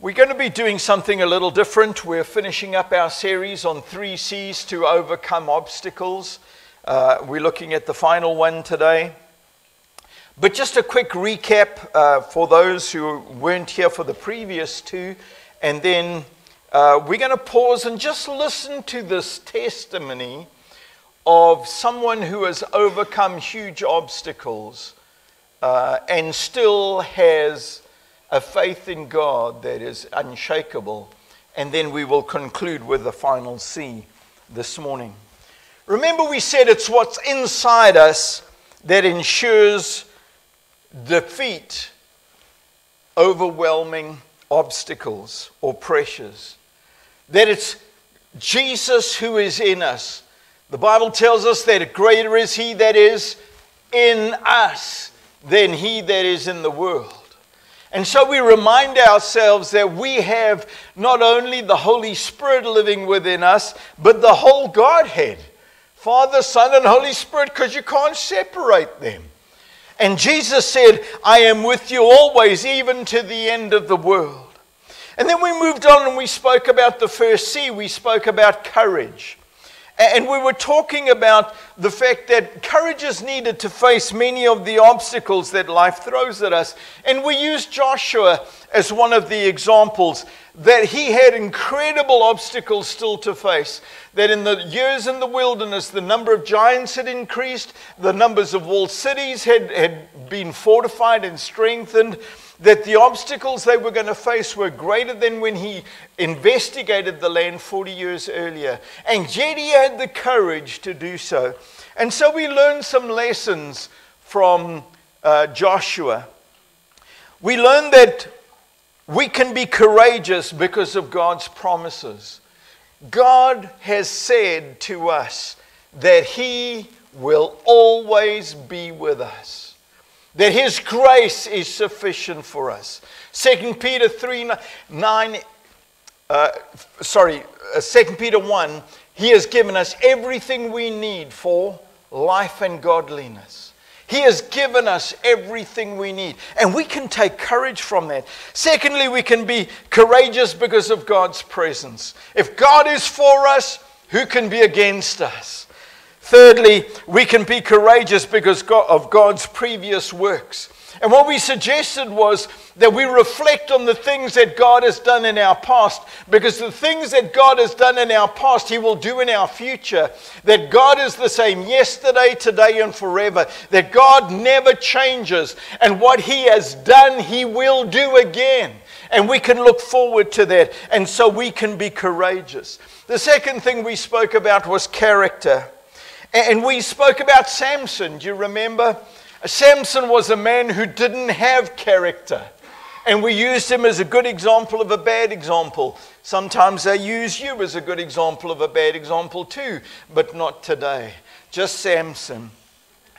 We're going to be doing something a little different. We're finishing up our series on three C's to overcome obstacles. Uh, we're looking at the final one today. But just a quick recap uh, for those who weren't here for the previous two, and then uh, we're going to pause and just listen to this testimony of someone who has overcome huge obstacles uh, and still has a faith in God that is unshakable. And then we will conclude with the final C this morning. Remember, we said it's what's inside us that ensures defeat overwhelming obstacles or pressures. That it's Jesus who is in us. The Bible tells us that greater is He that is in us than He that is in the world. And so we remind ourselves that we have not only the Holy Spirit living within us, but the whole Godhead Father, Son, and Holy Spirit, because you can't separate them. And Jesus said, I am with you always, even to the end of the world. And then we moved on and we spoke about the first C. We spoke about courage. And we were talking about the fact that courage is needed to face many of the obstacles that life throws at us. And we used Joshua as one of the examples that he had incredible obstacles still to face. That in the years in the wilderness, the number of giants had increased, the numbers of walled cities had, had been fortified and strengthened that the obstacles they were going to face were greater than when he investigated the land 40 years earlier. And yet he had the courage to do so. And so we learn some lessons from uh, Joshua. We learn that we can be courageous because of God's promises. God has said to us that he will always be with us that his grace is sufficient for us. 2 Peter 3 9, uh, sorry, uh, 2 Peter 1, he has given us everything we need for life and godliness. He has given us everything we need. And we can take courage from that. Secondly, we can be courageous because of God's presence. If God is for us, who can be against us? Thirdly, we can be courageous because of God's previous works. And what we suggested was that we reflect on the things that God has done in our past, because the things that God has done in our past, He will do in our future. That God is the same yesterday, today, and forever. That God never changes. And what He has done, He will do again. And we can look forward to that. And so we can be courageous. The second thing we spoke about was character. And we spoke about Samson. Do you remember? Samson was a man who didn't have character. And we used him as a good example of a bad example. Sometimes I use you as a good example of a bad example too, but not today. Just Samson.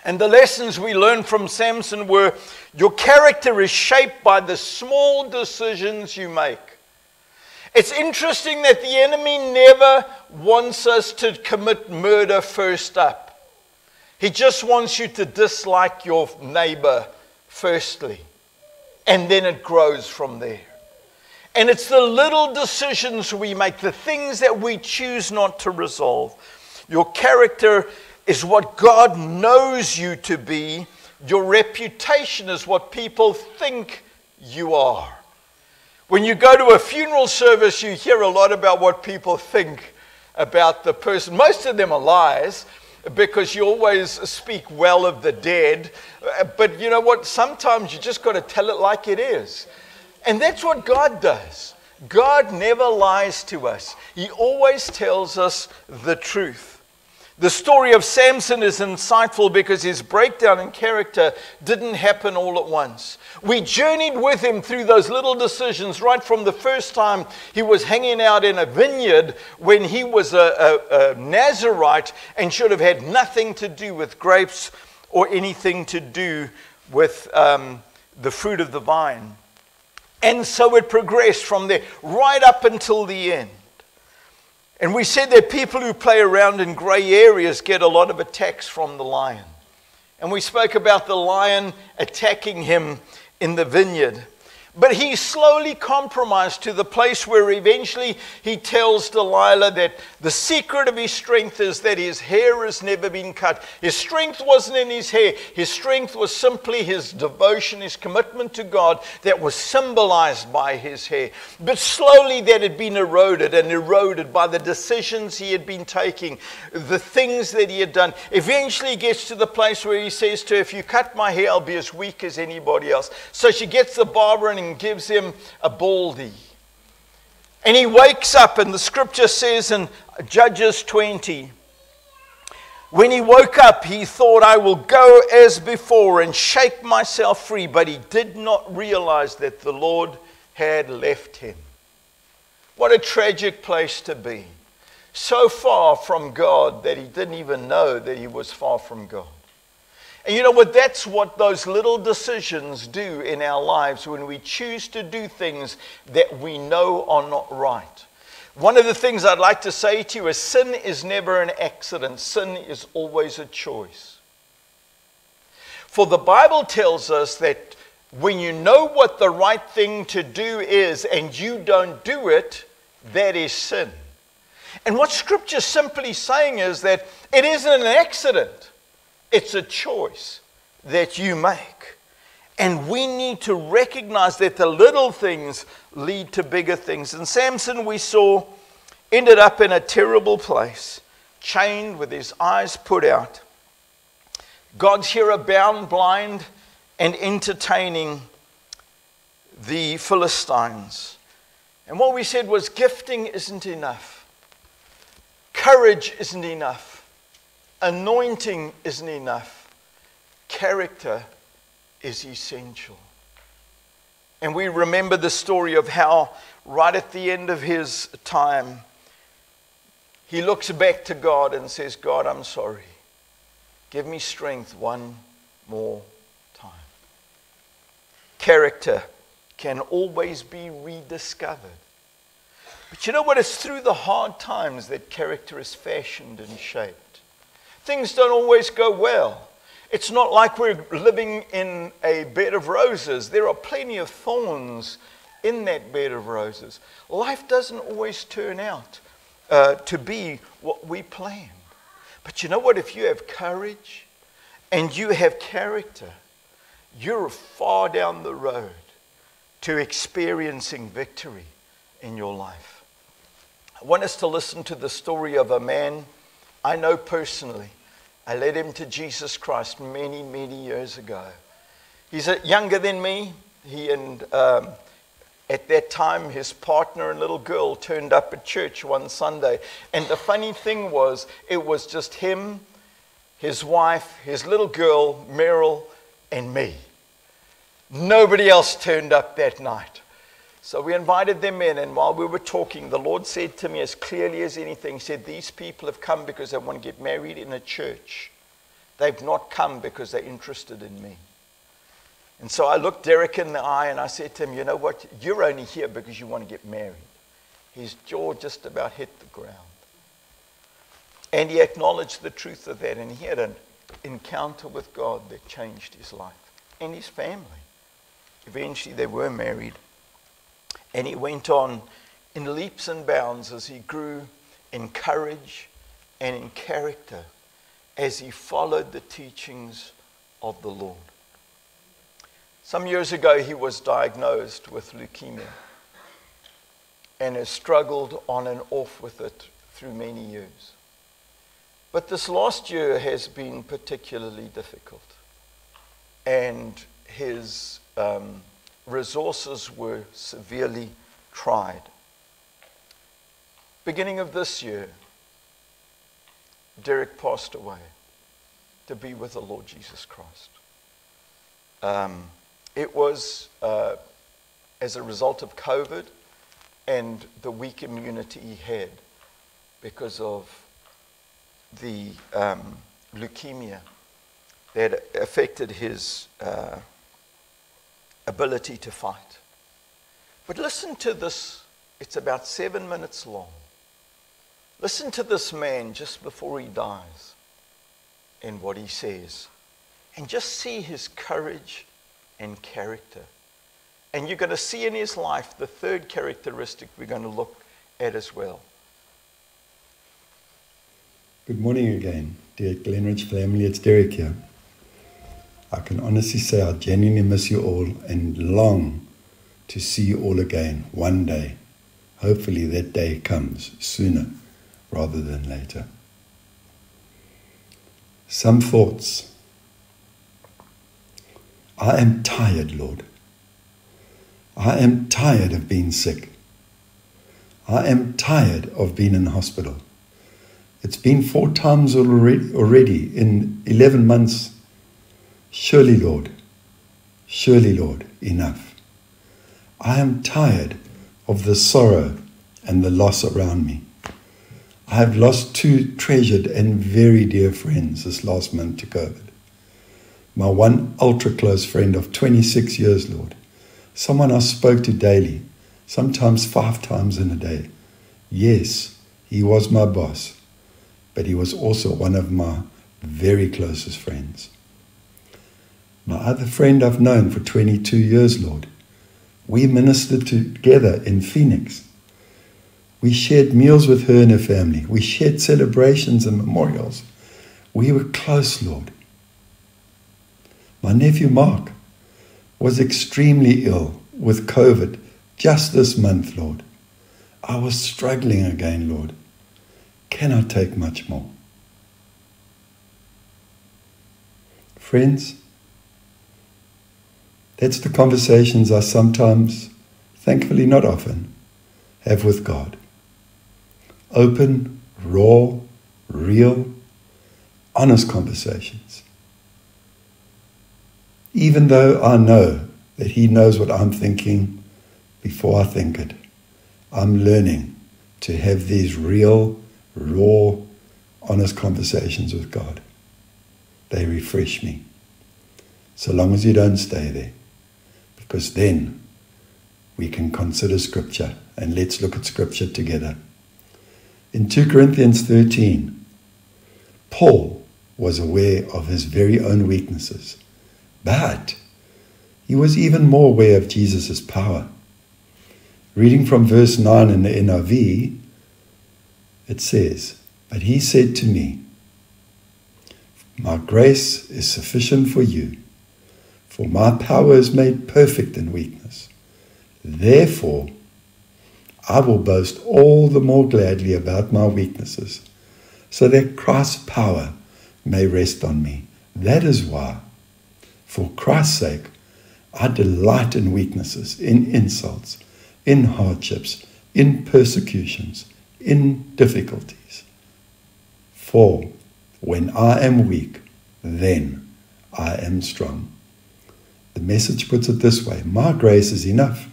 And the lessons we learned from Samson were your character is shaped by the small decisions you make. It's interesting that the enemy never wants us to commit murder first up. He just wants you to dislike your neighbor firstly, and then it grows from there. And it's the little decisions we make, the things that we choose not to resolve. Your character is what God knows you to be, your reputation is what people think you are. When you go to a funeral service, you hear a lot about what people think about the person. Most of them are lies because you always speak well of the dead. But you know what? Sometimes you just got to tell it like it is. And that's what God does. God never lies to us, He always tells us the truth. The story of Samson is insightful because his breakdown in character didn't happen all at once. We journeyed with him through those little decisions right from the first time he was hanging out in a vineyard when he was a, a, a Nazarite and should have had nothing to do with grapes or anything to do with um, the fruit of the vine. And so it progressed from there right up until the end. And we said that people who play around in grey areas get a lot of attacks from the lion. And we spoke about the lion attacking him in the vineyard. But he slowly compromised to the place where eventually he tells Delilah that the secret of his strength is that his hair has never been cut. His strength wasn't in his hair, his strength was simply his devotion, his commitment to God that was symbolized by his hair. But slowly that had been eroded and eroded by the decisions he had been taking, the things that he had done. Eventually he gets to the place where he says to her, If you cut my hair, I'll be as weak as anybody else. So she gets the barber and gives him a baldy. And he wakes up, and the scripture says in Judges 20, when he woke up, he thought, I will go as before and shake myself free. But he did not realize that the Lord had left him. What a tragic place to be. So far from God that he didn't even know that he was far from God. And you know what? That's what those little decisions do in our lives when we choose to do things that we know are not right. One of the things I'd like to say to you is sin is never an accident, sin is always a choice. For the Bible tells us that when you know what the right thing to do is and you don't do it, that is sin. And what Scripture is simply saying is that it isn't an accident. It's a choice that you make. And we need to recognize that the little things lead to bigger things. And Samson, we saw, ended up in a terrible place, chained with his eyes put out. God's here bound, blind, and entertaining the Philistines. And what we said was gifting isn't enough, courage isn't enough anointing isn't enough, character is essential. And we remember the story of how, right at the end of his time, he looks back to God and says, God, I'm sorry. Give me strength one more time. Character can always be rediscovered. But you know what? It's through the hard times that character is fashioned and shaped. Things don't always go well. It's not like we're living in a bed of roses. There are plenty of thorns in that bed of roses. Life doesn't always turn out uh, to be what we planned. But you know what? If you have courage and you have character, you're far down the road to experiencing victory in your life. I want us to listen to the story of a man I know personally. I led him to Jesus Christ many, many years ago. He's younger than me. He and um, at that time, his partner and little girl turned up at church one Sunday. And the funny thing was, it was just him, his wife, his little girl, Meryl, and me. Nobody else turned up that night. So we invited them in, and while we were talking, the Lord said to me as clearly as anything, He said, These people have come because they want to get married in a church. They've not come because they're interested in me. And so I looked Derek in the eye and I said to him, You know what? You're only here because you want to get married. His jaw just about hit the ground. And he acknowledged the truth of that, and he had an encounter with God that changed his life and his family. Eventually, they were married. And he went on in leaps and bounds as he grew in courage and in character as he followed the teachings of the Lord. Some years ago, he was diagnosed with leukemia and has struggled on and off with it through many years. But this last year has been particularly difficult, and his um, resources were severely tried. Beginning of this year, Derek passed away to be with the Lord Jesus Christ. Um, it was uh, as a result of COVID and the weak immunity he had because of the um, leukemia that affected his. Uh, ability to fight. But listen to this, it's about seven minutes long. Listen to this man just before he dies and what he says. And just see his courage and character And you're going to see in his life the third characteristic we're going to look at as well. Good morning again, dear Glenridge family. It's Derek here. I can honestly say I genuinely miss you all and long to see you all again one day. Hopefully, that day comes sooner rather than later. Some thoughts. I am tired, Lord. I am tired of being sick. I am tired of being in hospital. It's been four times already, already in 11 months. Surely, Lord, surely, Lord, enough. I am tired of the sorrow and the loss around me. I have lost two treasured and very dear friends this last month to COVID. My one ultra close friend of 26 years, Lord. Someone I spoke to daily, sometimes five times in a day. Yes, he was my boss, but he was also one of my very closest friends. My other friend I've known for 22 years, Lord. We ministered together in Phoenix. We shared meals with her and her family. We shared celebrations and memorials. We were close, Lord. My nephew Mark was extremely ill with COVID just this month, Lord. I was struggling again, Lord. Can I take much more? Friends, that's the conversations I sometimes, thankfully not often, have with God. Open, raw, real, honest conversations. Even though I know that He knows what I'm thinking before I think it, I'm learning to have these real, raw, honest conversations with God. They refresh me. So long as you don't stay there because then we can consider Scripture. And let's look at Scripture together. In 2 Corinthians 13, Paul was aware of his very own weaknesses, but he was even more aware of Jesus' power. Reading from verse 9 in the NIV, it says, But he said to me, My grace is sufficient for you for my power is made perfect in weakness. Therefore, I will boast all the more gladly about my weaknesses, so that Christ's power may rest on me. That is why, for Christ's sake, I delight in weaknesses, in insults, in hardships, in persecutions, in difficulties. For when I am weak, then I am strong. The message puts it this way My grace is enough.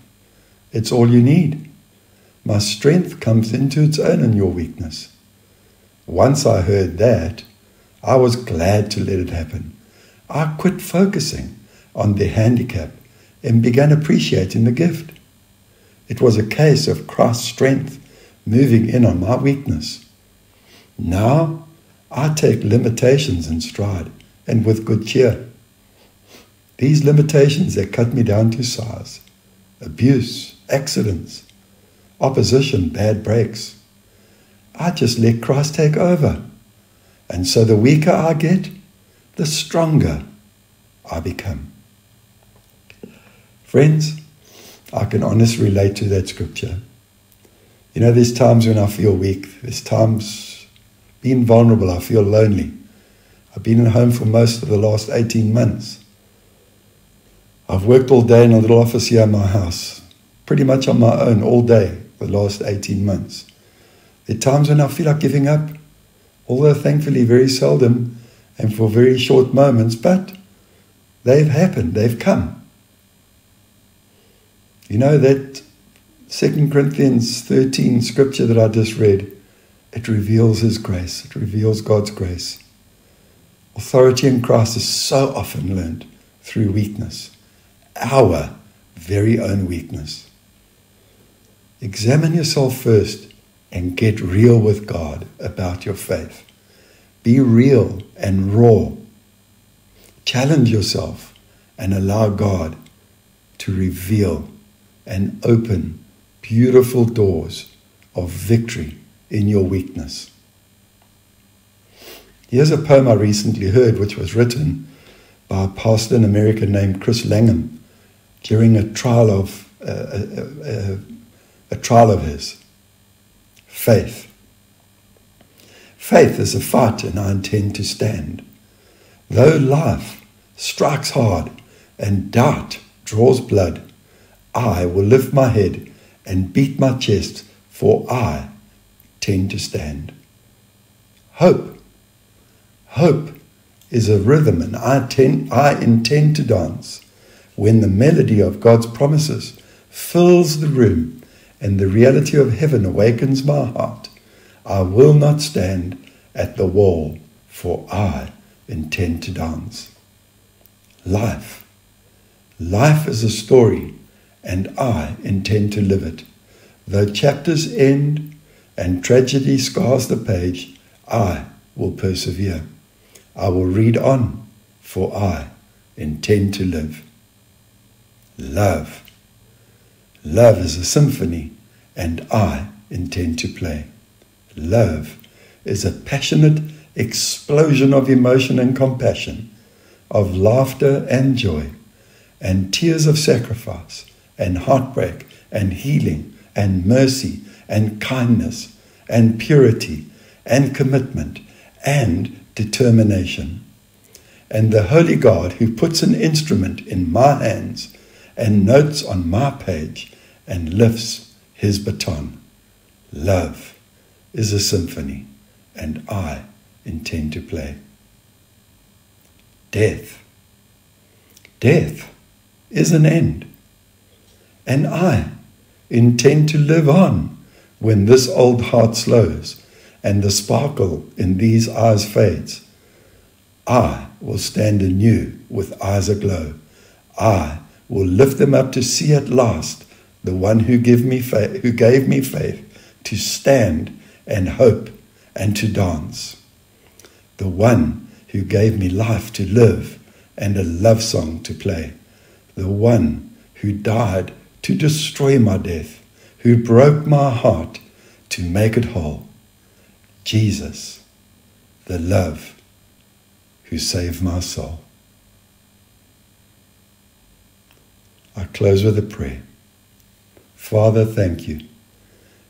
It's all you need. My strength comes into its own in your weakness. Once I heard that, I was glad to let it happen. I quit focusing on the handicap and began appreciating the gift. It was a case of Christ's strength moving in on my weakness. Now I take limitations in stride and with good cheer. These limitations that cut me down to size abuse, accidents, opposition, bad breaks. I just let Christ take over. And so the weaker I get, the stronger I become. Friends, I can honestly relate to that scripture. You know, there's times when I feel weak, there's times being vulnerable, I feel lonely. I've been at home for most of the last 18 months. I've worked all day in a little office here in my house, pretty much on my own all day the last 18 months. There are times when I feel like giving up, although thankfully very seldom and for very short moments, but they've happened, they've come. You know that 2 Corinthians 13 scripture that I just read, it reveals His grace, it reveals God's grace. Authority in Christ is so often learned through weakness our very own weakness. Examine yourself first and get real with God about your faith. Be real and raw. Challenge yourself and allow God to reveal and open beautiful doors of victory in your weakness. Here's a poem I recently heard, which was written by a pastor in America named Chris Langham during a trial of uh, a, a, a trial of his. Faith. Faith is a fight, and I intend to stand. Though life strikes hard and doubt draws blood, I will lift my head and beat my chest, for I tend to stand. Hope. Hope is a rhythm, and I, tend, I intend to dance when the melody of God's promises fills the room and the reality of heaven awakens my heart. I will not stand at the wall, for I intend to dance. Life. Life is a story, and I intend to live it. Though chapters end and tragedy scars the page, I will persevere. I will read on, for I intend to live. Love. Love is a symphony, and I intend to play. Love is a passionate explosion of emotion and compassion, of laughter and joy, and tears of sacrifice, and heartbreak, and healing, and mercy, and kindness, and purity, and commitment, and determination. And the Holy God who puts an instrument in my hands and notes on my page and lifts his baton. Love is a symphony, and I intend to play. Death. Death is an end, and I intend to live on when this old heart slows and the sparkle in these eyes fades. I will stand anew with eyes aglow. I will lift them up to see at last the one who gave me faith, who gave me faith to stand and hope and to dance. The one who gave me life to live and a love song to play. The one who died to destroy my death, who broke my heart to make it whole. Jesus, the love who saved my soul. I close with a prayer. Father, thank you.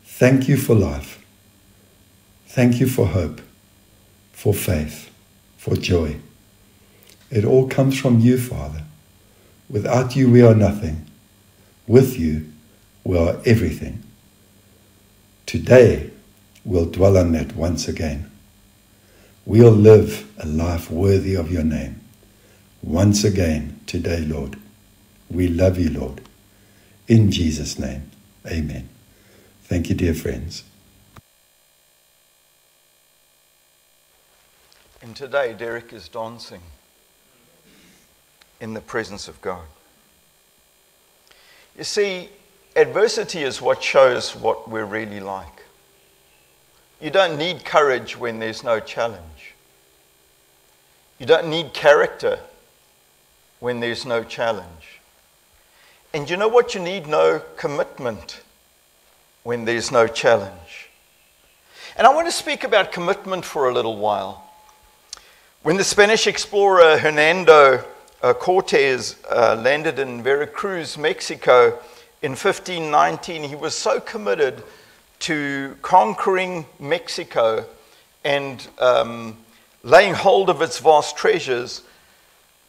Thank you for life. Thank you for hope, for faith, for joy. It all comes from you, Father. Without you, we are nothing. With you, we are everything. Today, we'll dwell on that once again. We'll live a life worthy of your name. Once again today, Lord. We love you, Lord. In Jesus' name, amen. Thank you, dear friends. And today, Derek is dancing in the presence of God. You see, adversity is what shows what we're really like. You don't need courage when there's no challenge. You don't need character when there's no challenge. And you know what? You need no commitment when there's no challenge. And I want to speak about commitment for a little while. When the Spanish explorer Hernando Cortes uh, landed in Veracruz, Mexico in 1519, he was so committed to conquering Mexico and um, laying hold of its vast treasures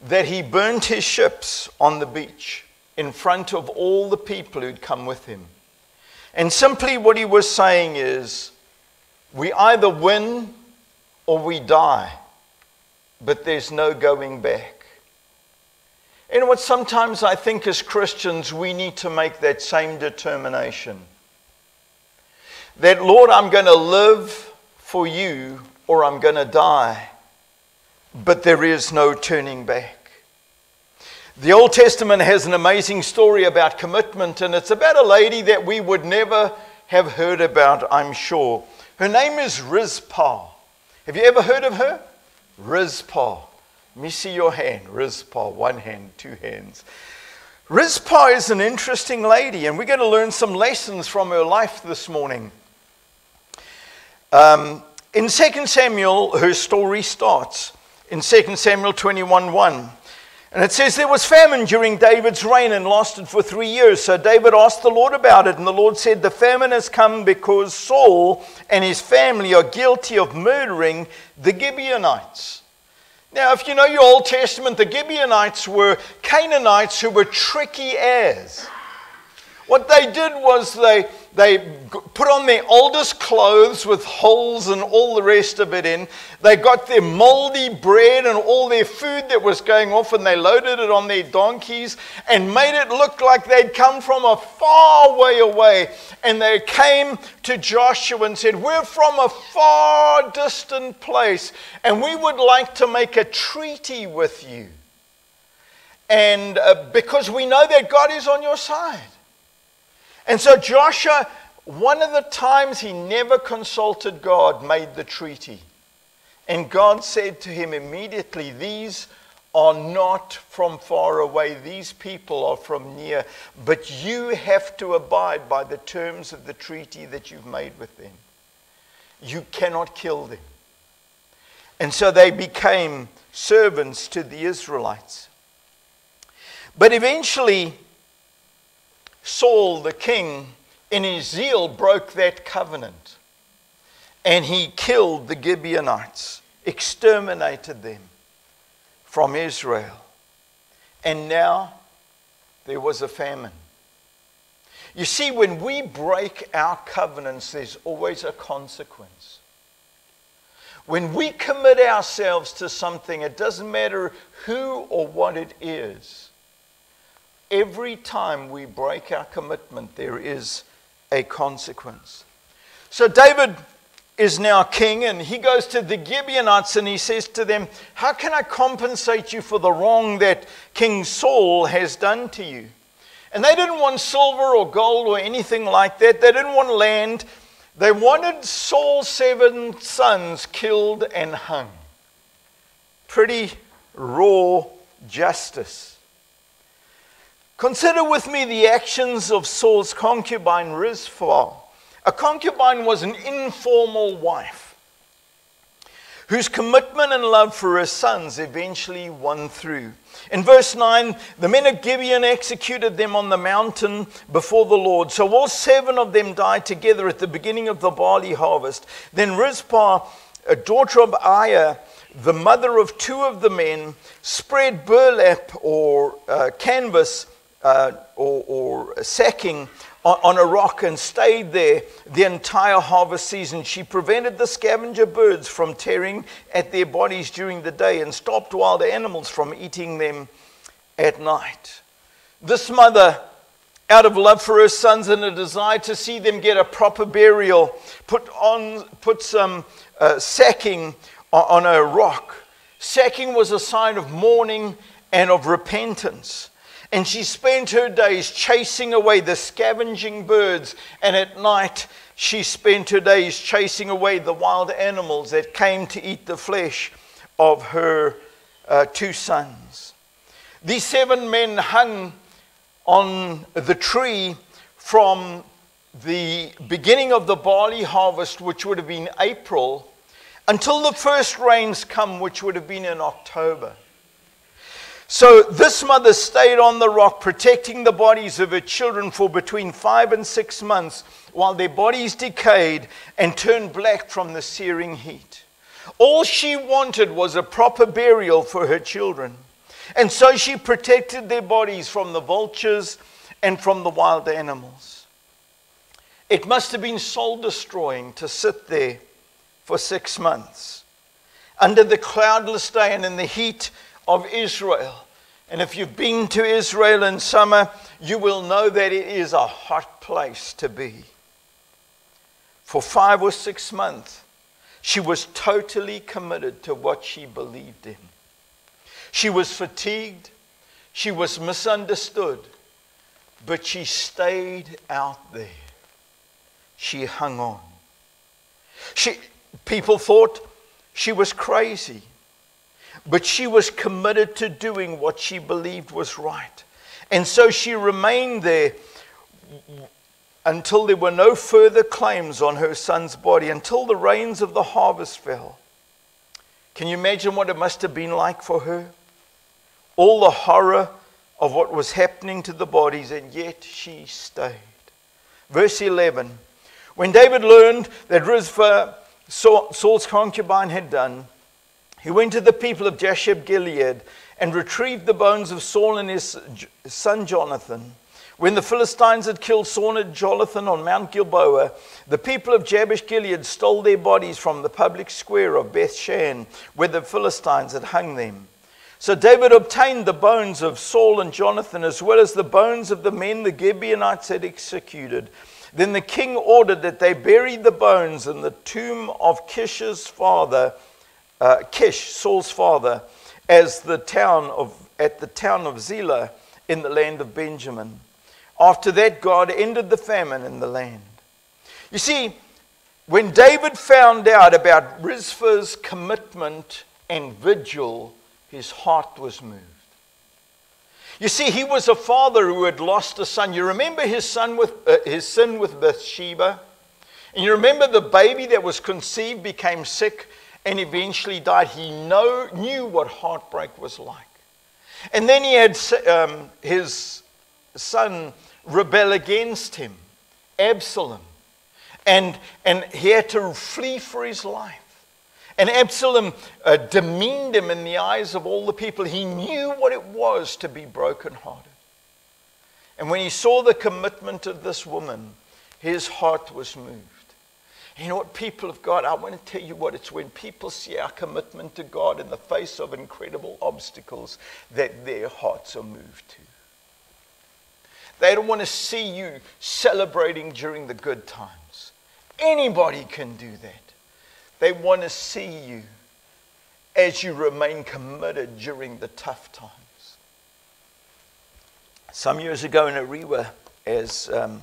that he burned his ships on the beach in front of all the people who'd come with him. And simply what he was saying is, we either win or we die, but there's no going back. And what sometimes I think as Christians we need to make that same determination. That, Lord, I'm going to live for you or I'm going to die, but there is no turning back. The Old Testament has an amazing story about commitment, and it's about a lady that we would never have heard about, I'm sure. Her name is Rizpah. Have you ever heard of her? Rizpah. Let me see your hand. Rizpah, one hand, two hands. Rizpah is an interesting lady, and we're going to learn some lessons from her life this morning. Um, in 2 Samuel, her story starts in 2 Samuel 21 1. And it says there was famine during David's reign and lasted for three years. So David asked the Lord about it, and the Lord said, The famine has come because Saul and his family are guilty of murdering the Gibeonites. Now, if you know your Old Testament, the Gibeonites were Canaanites who were tricky as. What they did was they, they put on their oldest clothes with holes and all the rest of it in. They got their moldy bread and all their food that was going off, and they loaded it on their donkeys and made it look like they'd come from a far way away. And they came to Joshua and said, We're from a far distant place, and we would like to make a treaty with you. And uh, because we know that God is on your side. And so Joshua, one of the times he never consulted God, made the treaty. And God said to him immediately, These are not from far away. These people are from near. But you have to abide by the terms of the treaty that you've made with them. You cannot kill them. And so they became servants to the Israelites. But eventually, Saul the king, in his zeal, broke that covenant. And he killed the Gibeonites, exterminated them from Israel. And now there was a famine. You see, when we break our covenants, there's always a consequence. When we commit ourselves to something, it doesn't matter who or what it is every time we break our commitment, there is a consequence. So David is now king, and he goes to the Gibeonites and he says to them, How can I compensate you for the wrong that King Saul has done to you? And they didn't want silver or gold or anything like that. They didn't want land. They wanted Saul's seven sons killed and hung. Pretty raw justice. Consider with me the actions of Saul's concubine Rizpah. A concubine was an informal wife whose commitment and love for her sons eventually won through. In verse 9, the men of Gibeon executed them on the mountain before the Lord. So all seven of them died together at the beginning of the barley harvest. Then Rizpah, a daughter of Aiah, the mother of two of the men, spread burlap or uh, canvas uh, or, or, sacking on, on a rock and stayed there the entire harvest season. She prevented the scavenger birds from tearing at their bodies during the day and stopped wild animals from eating them at night. This mother, out of love for her sons and a desire to see them get a proper burial, put, on, put some uh, sacking on, on a rock. Sacking was a sign of mourning and of repentance. And she spent her days chasing away the scavenging birds. And at night, she spent her days chasing away the wild animals that came to eat the flesh of her uh, two sons. These seven men hung on the tree from the beginning of the barley harvest, which would have been April, until the first rains come, which would have been in October. So this mother stayed on the rock, protecting the bodies of her children for between five and six months while their bodies decayed and turned black from the searing heat. All she wanted was a proper burial for her children. And so she protected their bodies from the vultures and from the wild animals. It must have been soul destroying to sit there for six months under the cloudless day and in the heat of Israel and if you've been to Israel in summer, you will know that it is a hot place to be. For five or six months, she was totally committed to what she believed in. She was fatigued, she was misunderstood, but she stayed out there. She hung on. She, people thought she was crazy. But she was committed to doing what she believed was right. And so she remained there until there were no further claims on her son's body, until the rains of the harvest fell. Can you imagine what it must have been like for her? All the horror of what was happening to the bodies, and yet she stayed. Verse 11 When David learned that Rizpah, Saul's concubine, had done, he went to the people of Jabesh Gilead and retrieved the bones of Saul and his son Jonathan. When the Philistines had killed Saul and Jonathan on Mount Gilboa, the people of Jabesh Gilead stole their bodies from the public square of Bethshan, where the Philistines had hung them. So David obtained the bones of Saul and Jonathan, as well as the bones of the men the Gibeonites had executed. Then the king ordered that they bury the bones in the tomb of Kish's father, uh, Kish, Saul's father, as the town of, at the town of Zelah in the land of Benjamin. After that, God ended the famine in the land. You see, when David found out about Rizpah's commitment and vigil, his heart was moved. You see, he was a father who had lost a son. You remember his son with uh, his sin with Bathsheba, and you remember the baby that was conceived became sick and eventually died. He know, knew what heartbreak was like. And then he had um, his son rebel against him, Absalom. And, and he had to flee for his life. And Absalom uh, demeaned him in the eyes of all the people. He knew what it was to be brokenhearted. And when he saw the commitment of this woman, his heart was moved. You know what, people of God, I want to tell you what it's when people see our commitment to God in the face of incredible obstacles that their hearts are moved to. They don't want to see you celebrating during the good times. Anybody can do that. They want to see you as you remain committed during the tough times. Some years ago in Ariwa, as um,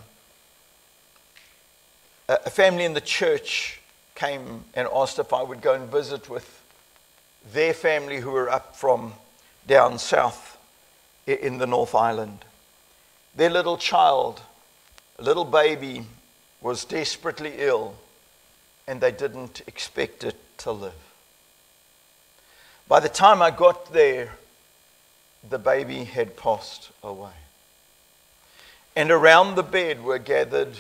a family in the church came and asked if I would go and visit with their family who were up from down south in the North Island. Their little child, a little baby, was desperately ill and they didn't expect it to live. By the time I got there, the baby had passed away. And around the bed were gathered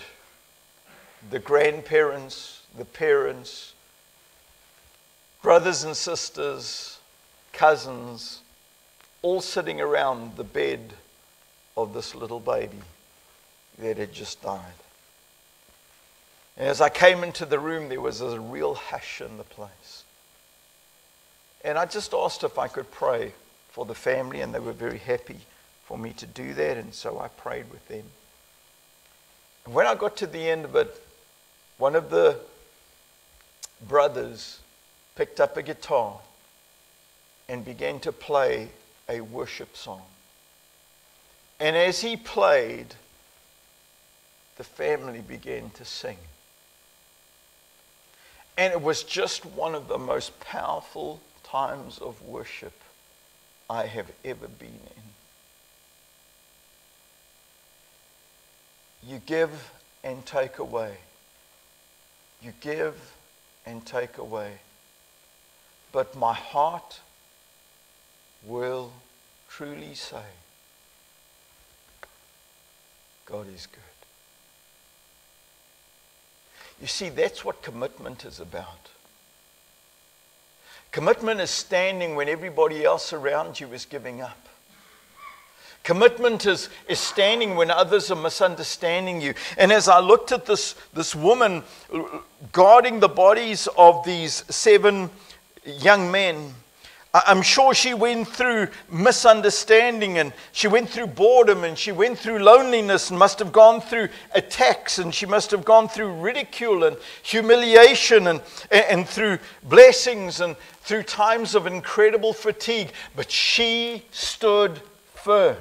the grandparents, the parents, brothers and sisters, cousins, all sitting around the bed of this little baby that had just died. And as I came into the room, there was a real hush in the place. And I just asked if I could pray for the family, and they were very happy for me to do that, and so I prayed with them. And when I got to the end of it, one of the brothers picked up a guitar and began to play a worship song. And as he played, the family began to sing. And it was just one of the most powerful times of worship I have ever been in. You give and take away. You give and take away. But my heart will truly say, God is good. You see, that's what commitment is about. Commitment is standing when everybody else around you is giving up. Commitment is, is standing when others are misunderstanding you. And as I looked at this, this woman guarding the bodies of these seven young men, I'm sure she went through misunderstanding and she went through boredom and she went through loneliness and must have gone through attacks and she must have gone through ridicule and humiliation and, and through blessings and through times of incredible fatigue. But she stood firm.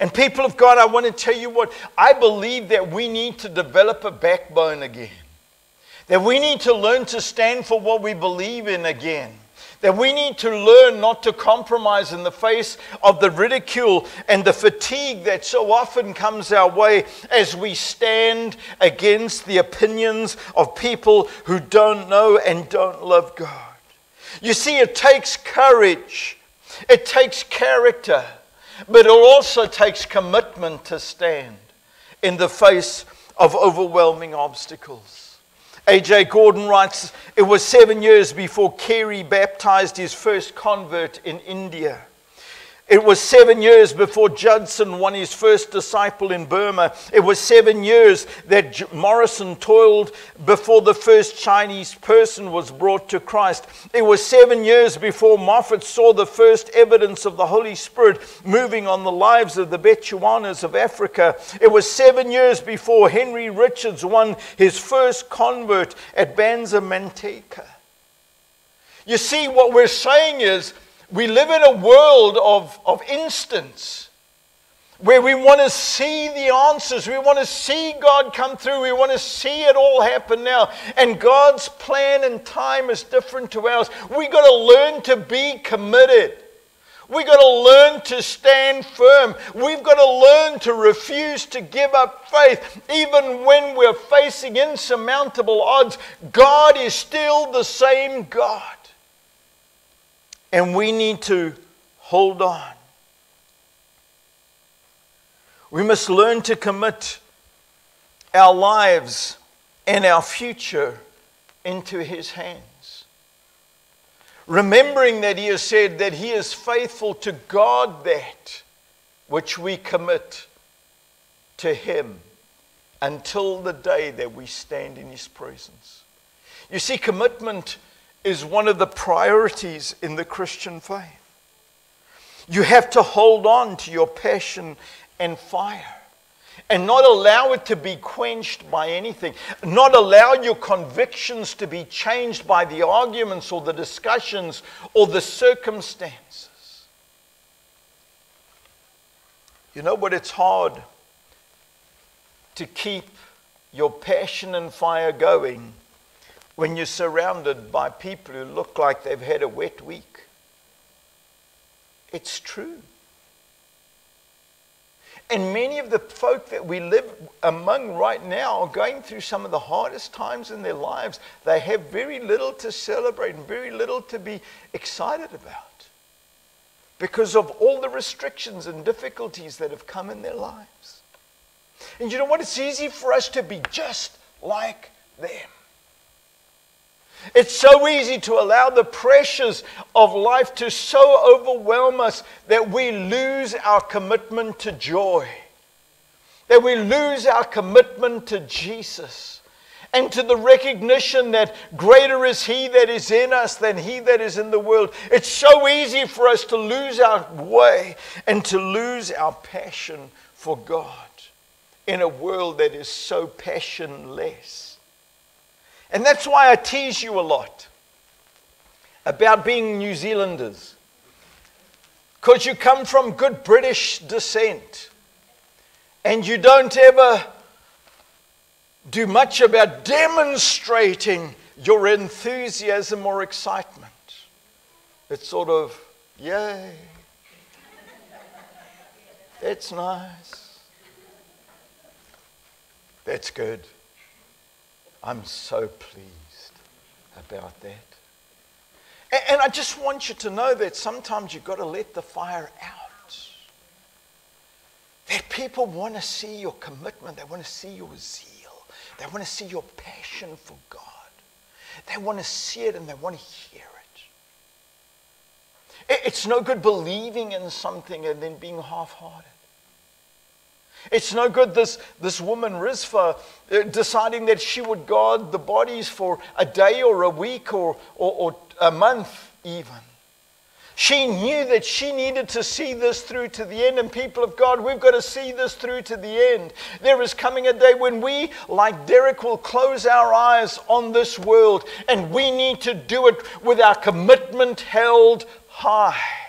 And people of God, I want to tell you what, I believe that we need to develop a backbone again. That we need to learn to stand for what we believe in again. That we need to learn not to compromise in the face of the ridicule and the fatigue that so often comes our way as we stand against the opinions of people who don't know and don't love God. You see, it takes courage, it takes character, but it also takes commitment to stand in the face of overwhelming obstacles. A.J. Gordon writes It was seven years before Carey baptized his first convert in India. It was seven years before Judson won his first disciple in Burma. It was seven years that Morrison toiled before the first Chinese person was brought to Christ. It was seven years before Moffat saw the first evidence of the Holy Spirit moving on the lives of the Bechuanas of Africa. It was seven years before Henry Richards won his first convert at Banza Manteke. You see, what we're saying is we live in a world of, of instance where we want to see the answers. We want to see God come through. We want to see it all happen now. And God's plan and time is different to ours. We've got to learn to be committed. We've got to learn to stand firm. We've got to learn to refuse to give up faith. Even when we're facing insurmountable odds, God is still the same God. And we need to hold on. We must learn to commit our lives and our future into His hands. Remembering that He has said that He is faithful to God that which we commit to Him until the day that we stand in His presence. You see, commitment is one of the priorities in the Christian faith. You have to hold on to your passion and fire and not allow it to be quenched by anything, not allow your convictions to be changed by the arguments or the discussions or the circumstances. You know what? It's hard to keep your passion and fire going when you're surrounded by people who look like they've had a wet week. It's true. And many of the folk that we live among right now are going through some of the hardest times in their lives. They have very little to celebrate and very little to be excited about because of all the restrictions and difficulties that have come in their lives. And you know what? It's easy for us to be just like them. It's so easy to allow the pressures of life to so overwhelm us that we lose our commitment to joy, that we lose our commitment to Jesus, and to the recognition that greater is He that is in us than He that is in the world. It's so easy for us to lose our way and to lose our passion for God in a world that is so passionless. And that's why I tease you a lot about being New Zealanders. Because you come from good British descent and you don't ever do much about demonstrating your enthusiasm or excitement. It's sort of, yay, that's nice, that's good. I'm so pleased about that. And, and I just want you to know that sometimes you've got to let the fire out. That people want to see your commitment, they want to see your zeal, they want to see your passion for God. They want to see it and they want to hear it. It's no good believing in something and then being half hearted. It's no good this, this woman, Rizpah, uh, deciding that she would guard the bodies for a day or a week or, or, or a month, even. She knew that she needed to see this through to the end. And people of God, we've got to see this through to the end. There is coming a day when we, like Derek, will close our eyes on this world. And we need to do it with our commitment held high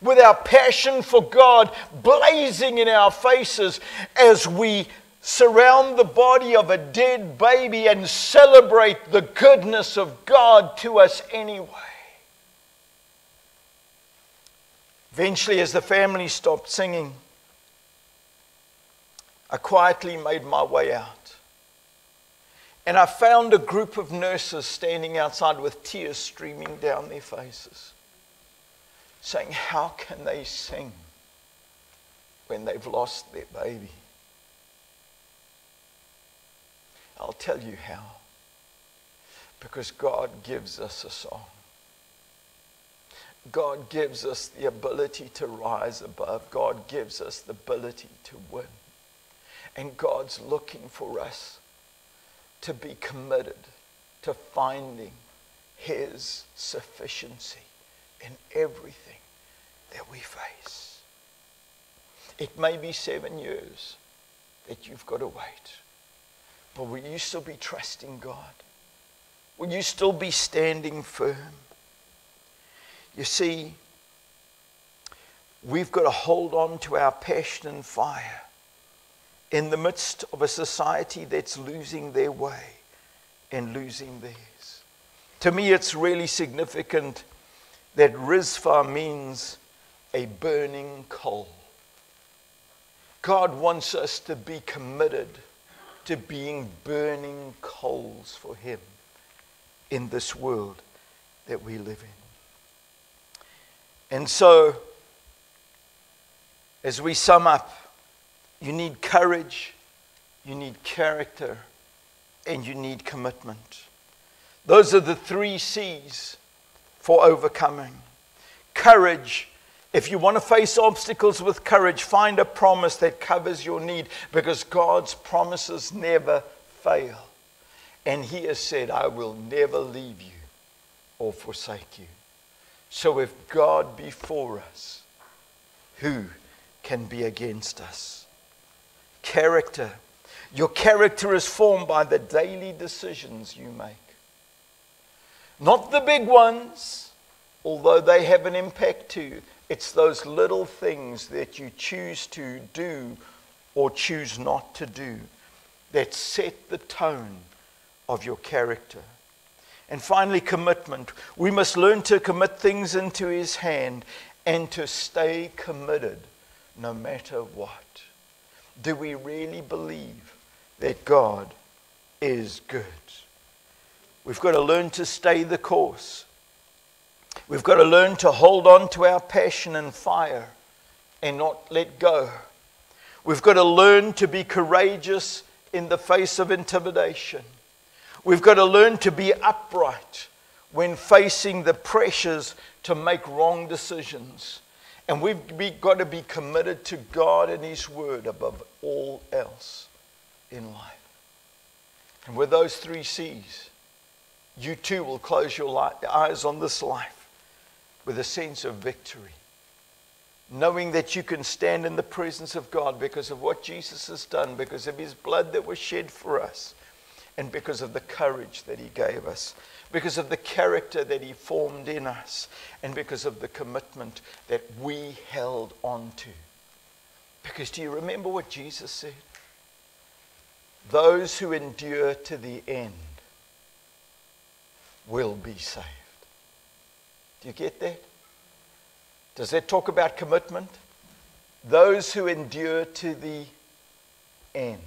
with our passion for God blazing in our faces as we surround the body of a dead baby and celebrate the goodness of God to us anyway. Eventually, as the family stopped singing, I quietly made my way out. And I found a group of nurses standing outside with tears streaming down their faces, saying, How can they sing when they've lost their baby? I'll tell you how. Because God gives us a song. God gives us the ability to rise above. God gives us the ability to win. And God's looking for us to be committed to finding His sufficiency in everything that we face. It may be seven years that you've got to wait, but will you still be trusting God? Will you still be standing firm? You see, we've got to hold on to our passion and fire in the midst of a society that's losing their way and losing theirs. To me, it's really significant that Rizpah means a burning coal. God wants us to be committed to being burning coals for Him in this world that we live in. And so, as we sum up, you need courage, you need character, and you need commitment. Those are the three C's for overcoming. Courage. If you want to face obstacles with courage, find a promise that covers your need because God's promises never fail. And He has said, I will never leave you or forsake you. So if God be for us, who can be against us? Character. Your character is formed by the daily decisions you make. Not the big ones, although they have an impact too. It's those little things that you choose to do or choose not to do that set the tone of your character. And finally, commitment. We must learn to commit things into His hand and to stay committed no matter what. Do we really believe that God is good? We've got to learn to stay the course. We've got to learn to hold on to our passion and fire and not let go. We've got to learn to be courageous in the face of intimidation. We've got to learn to be upright when facing the pressures to make wrong decisions. And we've got to be committed to God and His Word above all else in life. And with those three C's, you too will close your eyes on this life with a sense of victory, knowing that you can stand in the presence of God because of what Jesus has done, because of His blood that was shed for us and because of the courage that He gave us, because of the character that He formed in us, and because of the commitment that we held on to. Because do you remember what Jesus said? Those who endure to the end will be saved. Do you get that? Does that talk about commitment? Those who endure to the end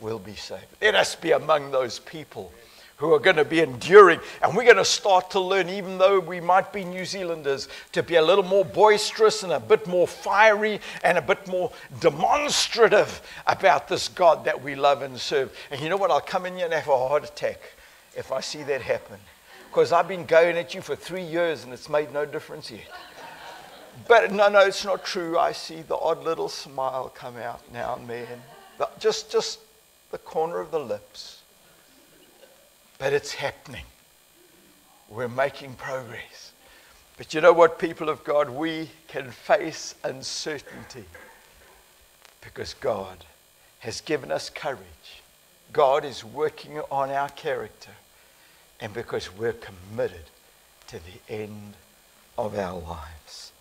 will be saved. Let us be among those people who are going to be enduring. And we're going to start to learn, even though we might be New Zealanders, to be a little more boisterous and a bit more fiery and a bit more demonstrative about this God that we love and serve. And you know what? I'll come in here and have a heart attack if I see that happen. Because I've been going at you for three years and it's made no difference yet. But no, no, it's not true. I see the odd little smile come out now and then. Just, just the corner of the lips. But it's happening. We're making progress. But you know what, people of God? We can face uncertainty because God has given us courage. God is working on our character. And because we're committed to the end of our lives.